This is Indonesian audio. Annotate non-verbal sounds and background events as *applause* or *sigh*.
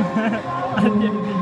*laughs* anjing